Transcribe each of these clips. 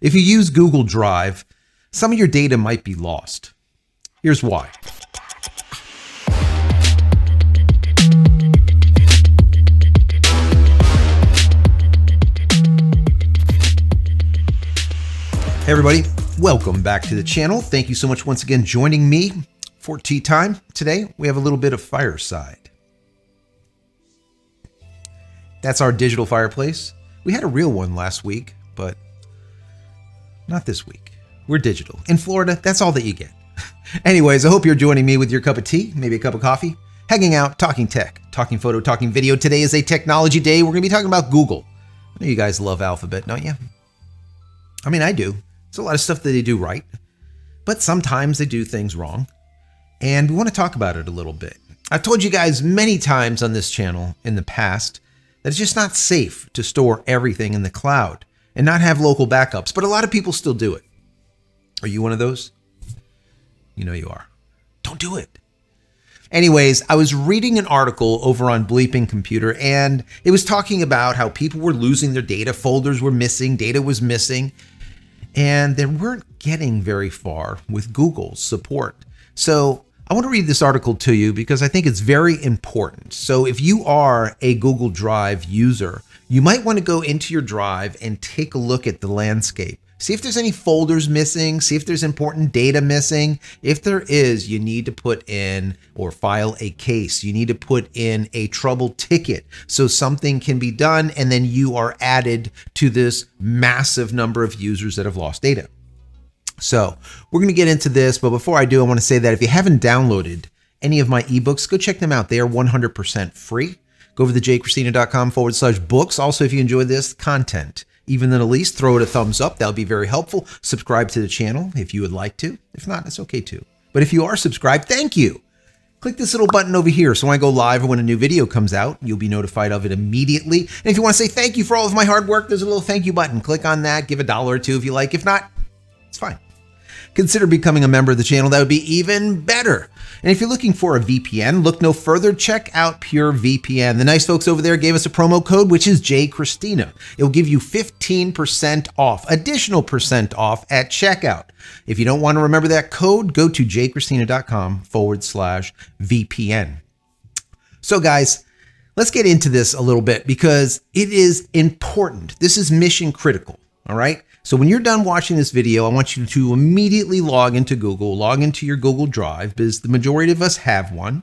If you use Google Drive, some of your data might be lost. Here's why. Hey everybody, welcome back to the channel. Thank you so much once again joining me for tea time. Today we have a little bit of fireside. That's our digital fireplace. We had a real one last week, but not this week. We're digital. In Florida, that's all that you get. Anyways, I hope you're joining me with your cup of tea, maybe a cup of coffee, hanging out, talking tech, talking photo, talking video. Today is a technology day. We're going to be talking about Google. I know you guys love Alphabet, don't you? I mean, I do. It's a lot of stuff that they do right, but sometimes they do things wrong. And we want to talk about it a little bit. I've told you guys many times on this channel in the past that it's just not safe to store everything in the cloud and not have local backups, but a lot of people still do it. Are you one of those? You know you are. Don't do it. Anyways, I was reading an article over on Bleeping Computer and it was talking about how people were losing their data, folders were missing, data was missing and they weren't getting very far with Google's support. So I want to read this article to you because I think it's very important. So if you are a Google Drive user, you might want to go into your Drive and take a look at the landscape. See if there's any folders missing, see if there's important data missing. If there is, you need to put in or file a case. You need to put in a trouble ticket so something can be done and then you are added to this massive number of users that have lost data. So we're going to get into this, but before I do, I want to say that if you haven't downloaded any of my ebooks, go check them out. They are 100% free. Go over to jcristina.com forward slash books. Also, if you enjoy this content, even then at least throw it a thumbs up. That would be very helpful. Subscribe to the channel if you would like to. If not, it's okay too. But if you are subscribed, thank you. Click this little button over here so when I go live or when a new video comes out, you'll be notified of it immediately. And if you want to say thank you for all of my hard work, there's a little thank you button. Click on that, give a dollar or two if you like. If not, it's fine consider becoming a member of the channel. That would be even better. And if you're looking for a VPN, look no further. Check out Pure VPN. The nice folks over there gave us a promo code, which is JCristina. It will give you 15% off, additional percent off at checkout. If you don't want to remember that code, go to jcristina.com forward slash VPN. So, guys, let's get into this a little bit because it is important. This is mission critical. All right. So when you're done watching this video, I want you to immediately log into Google, log into your Google Drive, because the majority of us have one.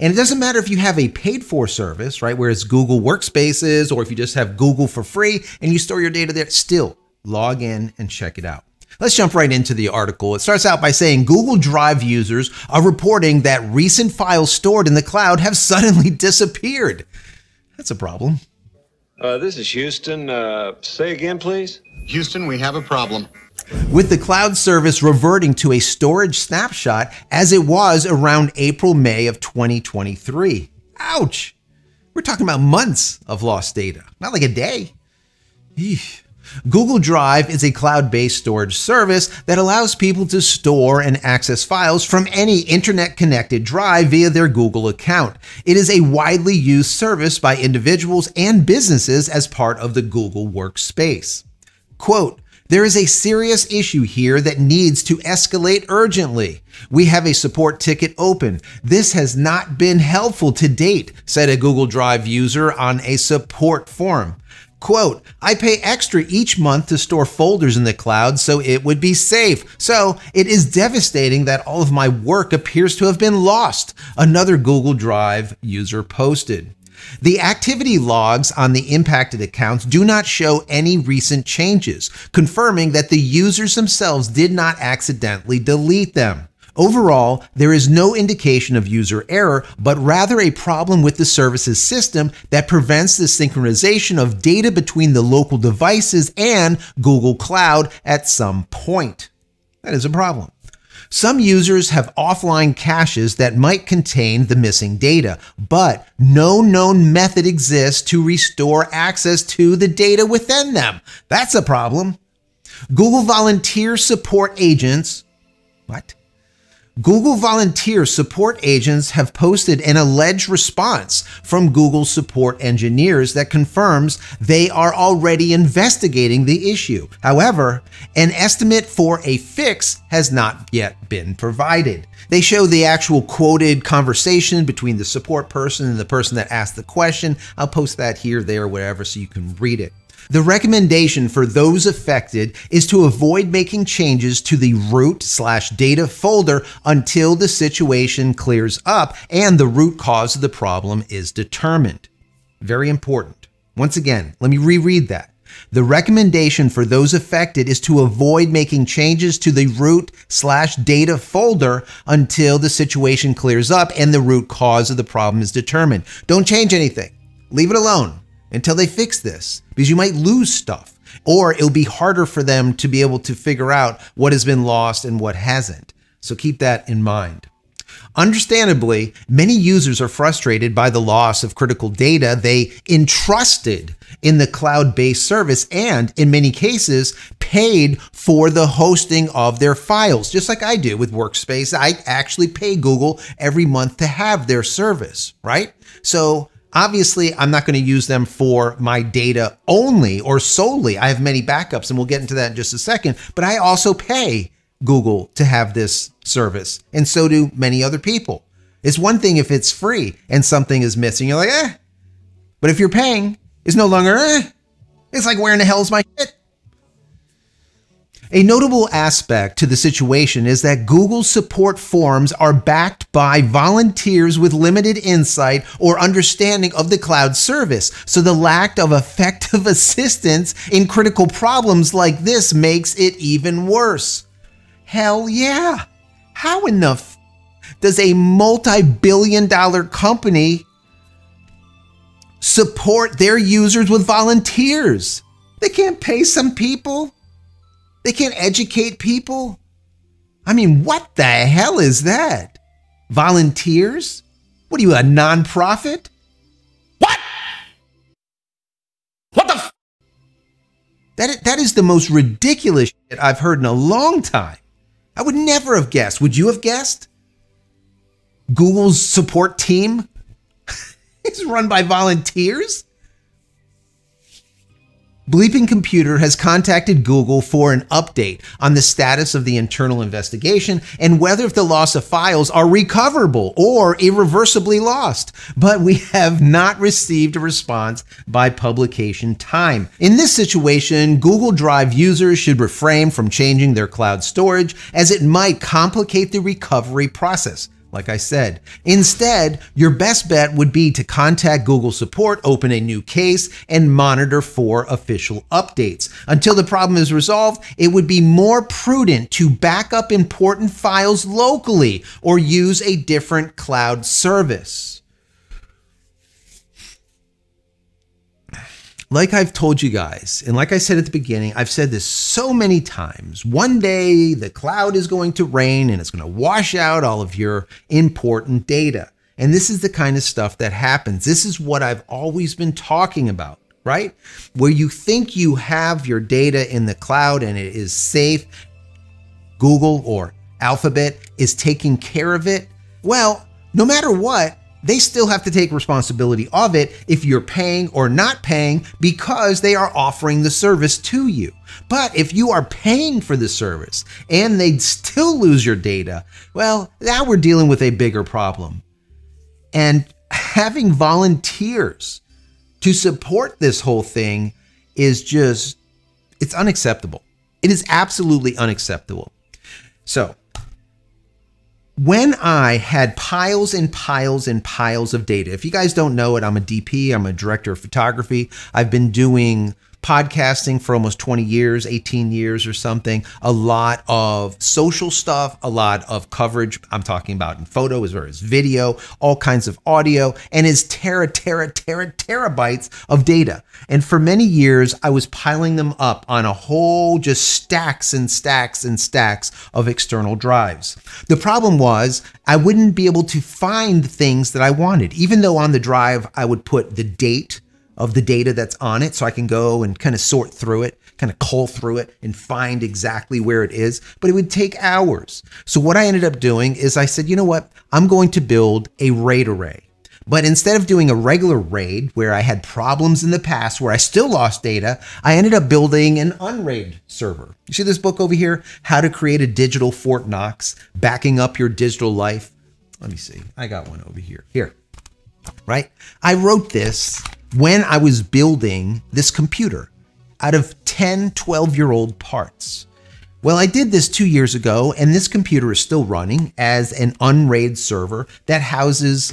And it doesn't matter if you have a paid for service, right? Where it's Google Workspaces, or if you just have Google for free and you store your data there, still log in and check it out. Let's jump right into the article. It starts out by saying Google Drive users are reporting that recent files stored in the cloud have suddenly disappeared. That's a problem. Uh, this is Houston. Uh, say again, please. Houston, we have a problem. With the cloud service reverting to a storage snapshot as it was around April, May of 2023. Ouch! We're talking about months of lost data, not like a day. Eesh. Google Drive is a cloud based storage service that allows people to store and access files from any internet connected drive via their Google account. It is a widely used service by individuals and businesses as part of the Google Workspace. Quote, there is a serious issue here that needs to escalate urgently. We have a support ticket open. This has not been helpful to date, said a Google Drive user on a support forum. Quote, I pay extra each month to store folders in the cloud so it would be safe. So it is devastating that all of my work appears to have been lost, another Google Drive user posted. The activity logs on the impacted accounts do not show any recent changes, confirming that the users themselves did not accidentally delete them. Overall, there is no indication of user error, but rather a problem with the service's system that prevents the synchronization of data between the local devices and Google Cloud at some point. That is a problem. Some users have offline caches that might contain the missing data, but no known method exists to restore access to the data within them. That's a problem. Google volunteer support agents, what? Google volunteer support agents have posted an alleged response from Google support engineers that confirms they are already investigating the issue. However, an estimate for a fix has not yet been provided. They show the actual quoted conversation between the support person and the person that asked the question. I'll post that here, there, wherever so you can read it. The recommendation for those affected is to avoid making changes to the root slash data folder until the situation clears up and the root cause of the problem is determined. Very important. Once again, let me reread that. The recommendation for those affected is to avoid making changes to the root slash data folder until the situation clears up and the root cause of the problem is determined. Don't change anything. Leave it alone until they fix this because you might lose stuff or it'll be harder for them to be able to figure out what has been lost and what hasn't. So keep that in mind. Understandably, many users are frustrated by the loss of critical data they entrusted in the cloud based service and, in many cases, paid for the hosting of their files, just like I do with Workspace. I actually pay Google every month to have their service, right? So Obviously, I'm not going to use them for my data only or solely. I have many backups, and we'll get into that in just a second. But I also pay Google to have this service, and so do many other people. It's one thing if it's free and something is missing, you're like, eh. But if you're paying, it's no longer, eh. It's like, where in the hell is my shit? A notable aspect to the situation is that Google support forms are backed by volunteers with limited insight or understanding of the cloud service. So the lack of effective assistance in critical problems like this makes it even worse. Hell yeah. How in the f- does a multi billion dollar company support their users with volunteers? They can't pay some people. They can't educate people. I mean, what the hell is that? Volunteers? What are you, a nonprofit? What? What the? F- that, that is the most ridiculous shit I've heard in a long time. I would never have guessed. Would you have guessed? Google's support team is run by volunteers? Bleeping Computer has contacted Google for an update on the status of the internal investigation and whether if the loss of files are recoverable or irreversibly lost, but we have not received a response by publication time. In this situation, Google Drive users should refrain from changing their cloud storage as it might complicate the recovery process like I said. Instead, your best bet would be to contact Google support, open a new case, and monitor for official updates. Until the problem is resolved, it would be more prudent to back up important files locally or use a different cloud service. Like I've told you guys, and like I said at the beginning, I've said this so many times. One day the cloud is going to rain and it's going to wash out all of your important data. And this is the kind of stuff that happens. This is what I've always been talking about, right? Where you think you have your data in the cloud and it is safe, Google or Alphabet is taking care of it. Well, no matter what, they still have to take responsibility of it if you're paying or not paying because they are offering the service to you. But if you are paying for the service and they still lose your data, well, now we're dealing with a bigger problem. And having volunteers to support this whole thing is just, it's unacceptable. It is absolutely unacceptable. So, when I had piles and piles and piles of data, if you guys don't know it, I'm a DP, I'm a director of photography. I've been doing podcasting for almost 20 years, 18 years or something, a lot of social stuff, a lot of coverage. I'm talking about in photo as well as video, all kinds of audio, and is tera, tera, tera, terabytes of data. And for many years, I was piling them up on a whole just stacks and stacks and stacks of external drives. The problem was I wouldn't be able to find things that I wanted, even though on the drive I would put the date of the data that's on it so I can go and kind of sort through it, kind of cull through it and find exactly where it is, but it would take hours. So what I ended up doing is I said, you know what? I'm going to build a RAID array. But instead of doing a regular RAID where I had problems in the past where I still lost data, I ended up building an unRAID server. You see this book over here? How to create a digital Fort Knox, backing up your digital life. Let me see. I got one over here. Here. Right? I wrote this when I was building this computer out of 10, 12 year old parts. Well, I did this two years ago, and this computer is still running as an unRAID server that houses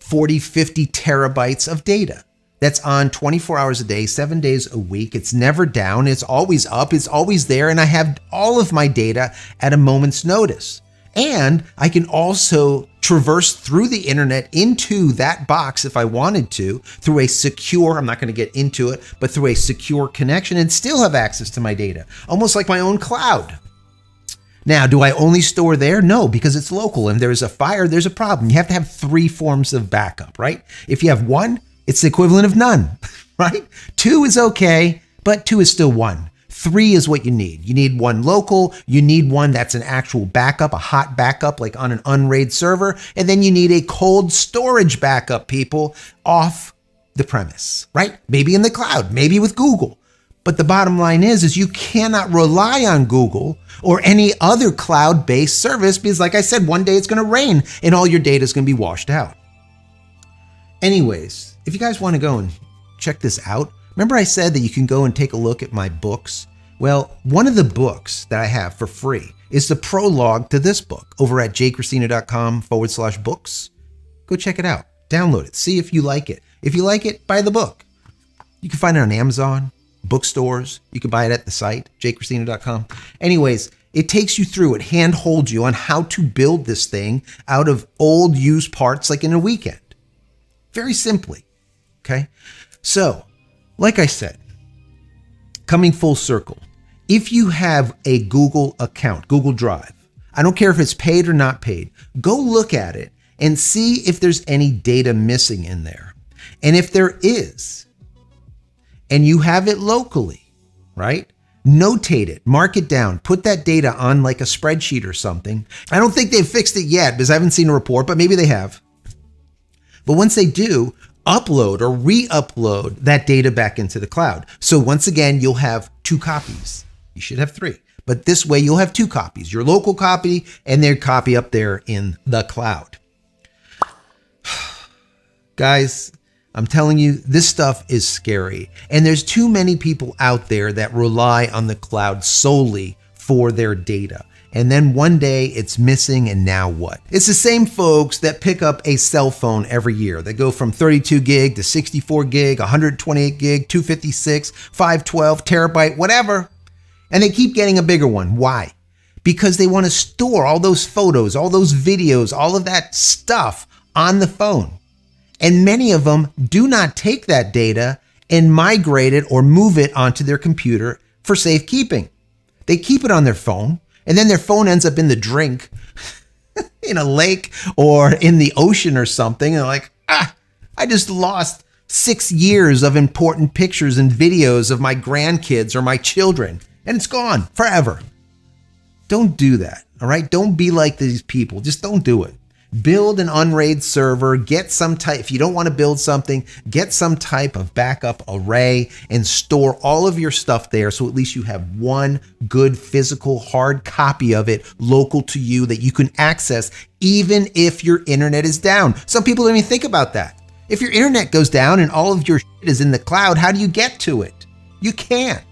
40, 50 terabytes of data. That's on 24 hours a day, seven days a week. It's never down. It's always up. It's always there. And I have all of my data at a moment's notice. And I can also traverse through the internet into that box if I wanted to through a secure, I'm not going to get into it, but through a secure connection and still have access to my data, almost like my own cloud. Now, do I only store there? No, because it's local and there's a fire, there's a problem. You have to have three forms of backup, right? If you have one, it's the equivalent of none, right? Two is okay, but two is still one. Three is what you need. You need one local, you need one that's an actual backup, a hot backup like on an unRAID server, and then you need a cold storage backup, people, off the premise, right? Maybe in the cloud, maybe with Google. But the bottom line is, is you cannot rely on Google or any other cloud-based service because like I said, one day it's going to rain and all your data is going to be washed out. Anyways, if you guys want to go and check this out, remember I said that you can go and take a look at my books? Well, one of the books that I have for free is the prologue to this book over at jcristina.com forward slash books. Go check it out. Download it. See if you like it. If you like it, buy the book. You can find it on Amazon, bookstores. You can buy it at the site, jcristina.com. Anyways, it takes you through, it hand holds you on how to build this thing out of old used parts like in a weekend. Very simply. Okay. So, like I said, coming full circle, if you have a Google account, Google Drive, I don't care if it's paid or not paid, go look at it and see if there's any data missing in there. And if there is, and you have it locally, right? Notate it, mark it down, put that data on like a spreadsheet or something. I don't think they've fixed it yet because I haven't seen a report, but maybe they have. But once they do, upload or re upload that data back into the cloud. So once again, you'll have two copies. You should have three, but this way you'll have two copies your local copy and their copy up there in the cloud. Guys, I'm telling you, this stuff is scary. And there's too many people out there that rely on the cloud solely for their data. And then one day it's missing, and now what? It's the same folks that pick up a cell phone every year. They go from 32 gig to 64 gig, 128 gig, 256, 512, terabyte, whatever. And they keep getting a bigger one. Why? Because they want to store all those photos, all those videos, all of that stuff on the phone. And many of them do not take that data and migrate it or move it onto their computer for safekeeping. They keep it on their phone, and then their phone ends up in the drink in a lake or in the ocean or something. And they're like, ah, I just lost six years of important pictures and videos of my grandkids or my children, and it's gone forever. Don't do that. All right. Don't be like these people. Just don't do it build an unraid server, get some type, if you don't want to build something, get some type of backup array and store all of your stuff there. So at least you have one good physical hard copy of it local to you that you can access even if your internet is down. Some people don't even think about that. If your internet goes down and all of your shit is in the cloud, how do you get to it? You can't.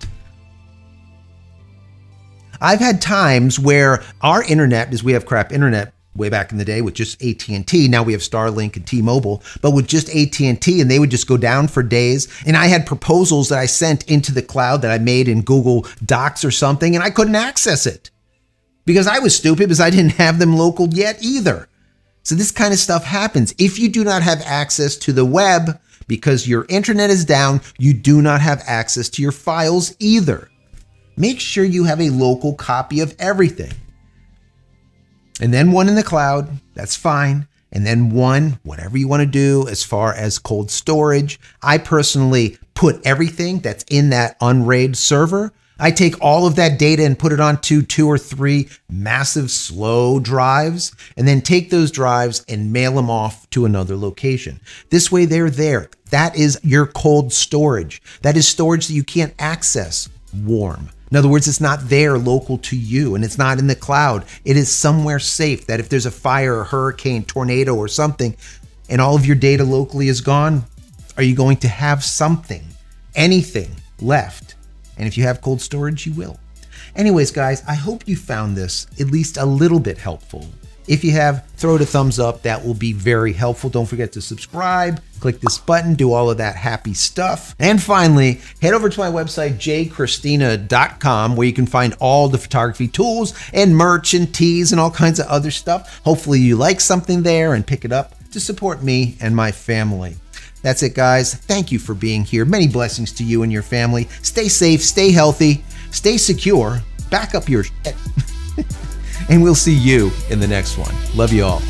I've had times where our internet, because we have crap internet, way back in the day with just AT&T. Now we have Starlink and T-Mobile, but with just AT&T and they would just go down for days. And I had proposals that I sent into the cloud that I made in Google Docs or something and I couldn't access it because I was stupid because I didn't have them local yet either. So this kind of stuff happens. If you do not have access to the web because your internet is down, you do not have access to your files either. Make sure you have a local copy of everything and then one in the cloud. That's fine. and then one, whatever you want to do as far as cold storage. I personally put everything that's in that unraid server. I take all of that data and put it onto two or three massive slow drives, and then take those drives and mail them off to another location. This way, they're there. That is your cold storage. That is storage that you can't access warm. In other words, it's not there local to you and it's not in the cloud. It is somewhere safe that if there's a fire, a hurricane, tornado, or something, and all of your data locally is gone, are you going to have something, anything left? And if you have cold storage, you will. Anyways, guys, I hope you found this at least a little bit helpful. If you have, throw it a thumbs up. That will be very helpful. Don't forget to subscribe, click this button, do all of that happy stuff. And finally, head over to my website, jcristina.com, where you can find all the photography tools and merch and teas and all kinds of other stuff. Hopefully, you like something there and pick it up to support me and my family. That's it, guys. Thank you for being here. Many blessings to you and your family. Stay safe, stay healthy, stay secure, back up your shit. and we'll see you in the next one. Love you all.